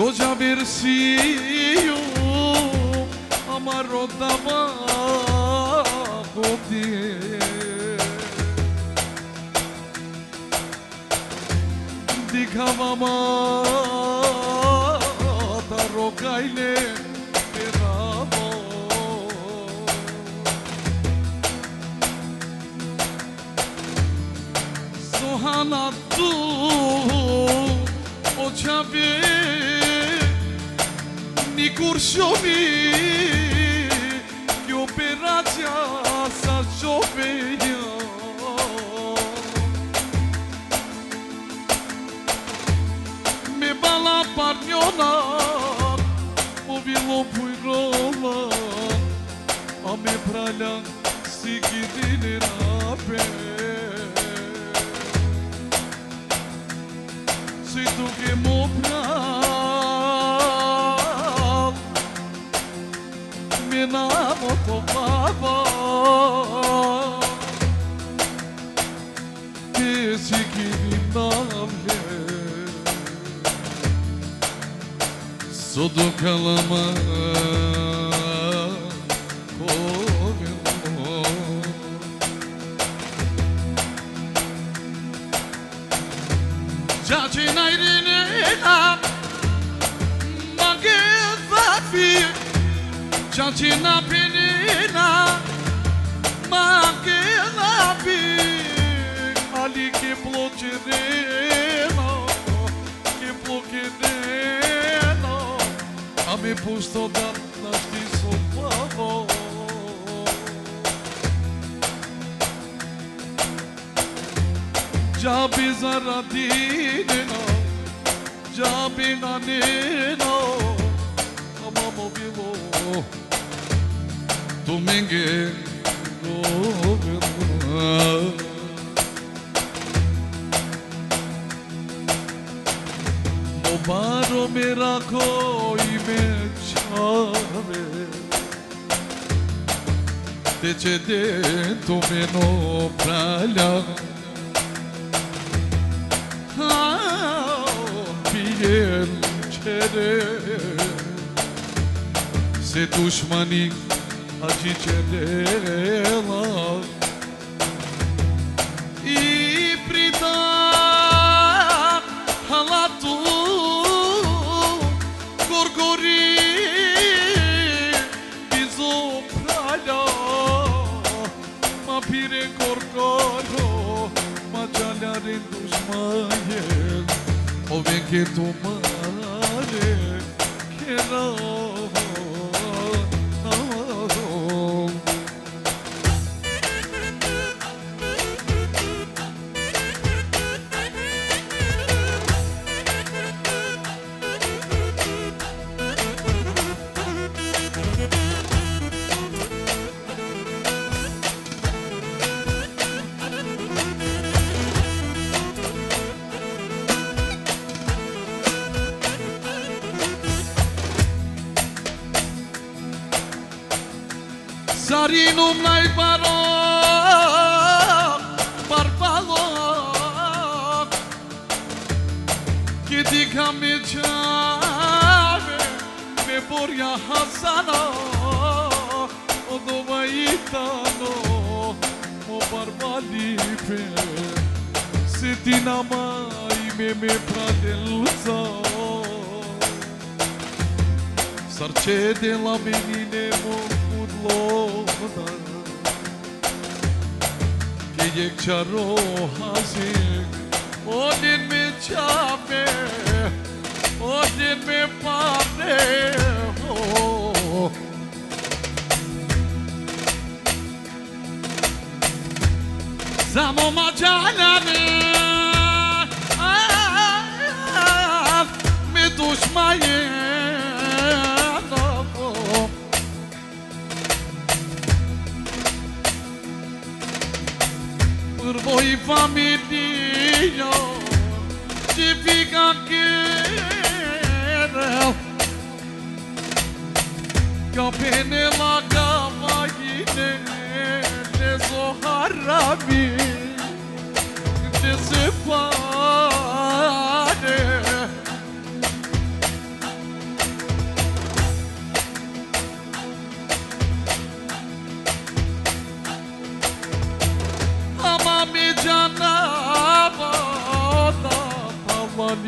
Mersiu Amaro dava Hodie Dikavama Tarokaile Peramo Sohana tu Nikurşovi Ki operacja sa çoveja Me bala parnjona O vilo pujrova A me prala si gidin rape. Si tu ke mo pral Me namo to baba Ke si gidin rape Sodo Cante na penina, marque na ali que plotirino, que plotirino, a me pusto da nas que sopavo. Já bizarra dinino, já binanino, amamo vivo. Domingue Governor O baro me čave Te će dento me no pralja Pijem çere Se dușmanii acı cerela I prida halatu Gorgori bizo Ma pire gorgoro Ma çalarin dușmaien O venche tu mare Ori nu mai paroc Parpaloc Chitica mi ceave Pe boria hasana O dovaitano O barbalipe. Se tina mai me me pradeluța Sarce de la mine mult Gecek çaro hazik Odin mi çape Odin mi pare. Samo mađanami Mi família te fica de ficaqueira Kapene lagava yine de zoharabi de sefare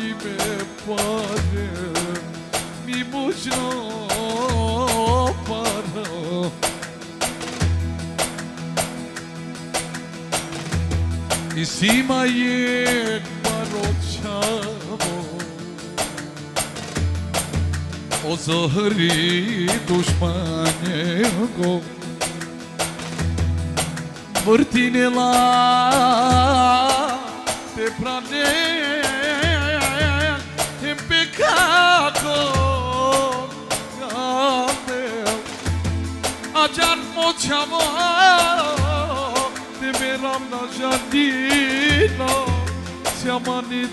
și me poate para bujo pară. E se mai e baroceamă O zăhări dușmane go Vârtine la te gjan mo qamo Te meram na giardino Siamo di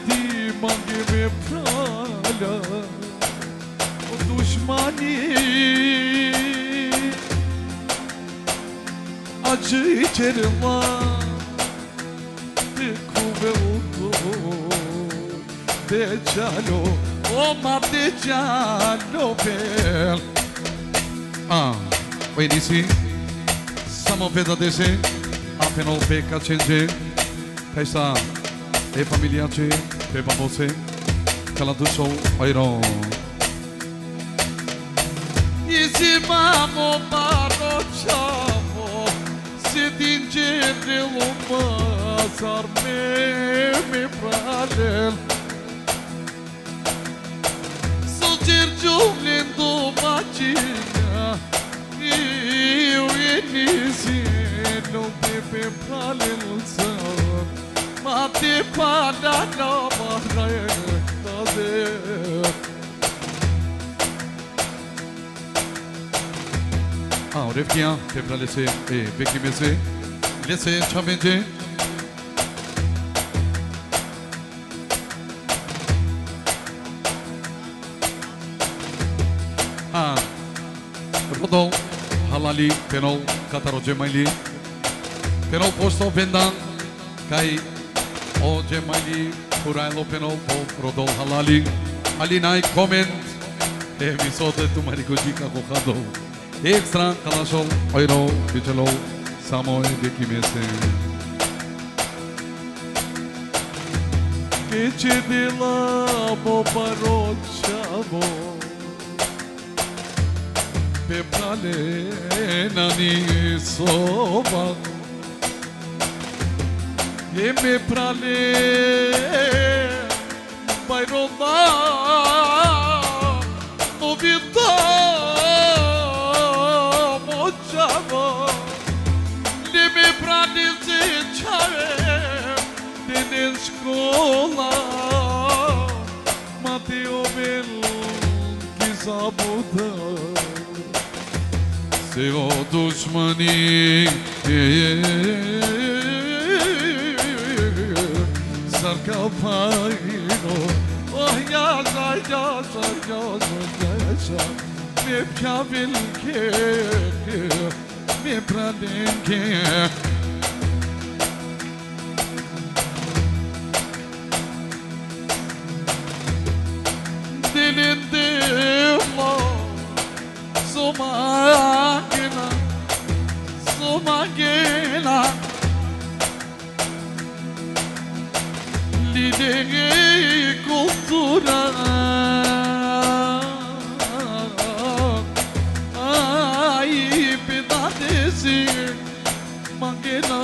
mangi me prala O dushmani acı içerim var De kuvvet Decalo Oma decalo pel Ah, poi dici Samo bezadese, apeno beka chenje, kaisa e família che, pe babose, kala do show oiro. Isi mamo baro chamo, se dinje pelo mazar me me ببال الصعب ما تبال على que الطبيب Arifkiya tebralesi e, bekimizi lesi çabinci Rodol Halali Penol Katarocemali Penal posto vendan Kaj o aí kurajlo penal po prodol halali. Ali naj koment E visote tu marikođika kohadov Ekstra kalašol ojro bičelov Samo je deki que Kece de la poparociavo Pe Pepale nani sovac Eme pra ler vai rondar no Vitor Mochavo me pra dizer tchau de escola Mateo Belo que sabotão Seu dos maninhos. Za ya za Me pjabil ke Me praden ke Dilinde var Sumagina, Ai, bir daha desin, mangenan.